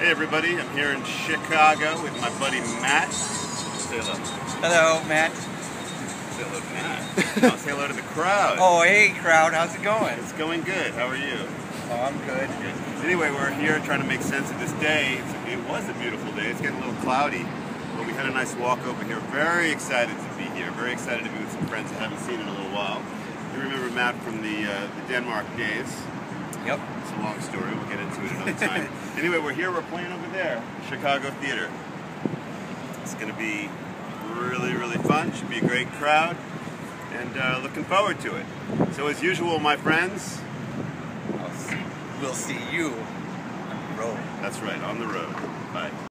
Hey everybody, I'm here in Chicago with my buddy Matt. Say hello. Hello, Matt. Say hello to Matt. No, say hello to the crowd. Oh, hey, crowd. How's it going? It's going good. How are you? Oh, I'm good. Anyway, we're here trying to make sense of this day. It's, it was a beautiful day. It's getting a little cloudy, but we had a nice walk over here. Very excited to be here. Very excited to be with some friends I haven't seen in a little while. You remember Matt from the, uh, the Denmark days. Yep. It's a long story. We'll get into it another time. anyway, we're here. We're playing over there, Chicago Theater. It's going to be really, really fun. Should be a great crowd, and uh, looking forward to it. So, as usual, my friends, see, we'll see you on the road. that's right, on the road. Bye.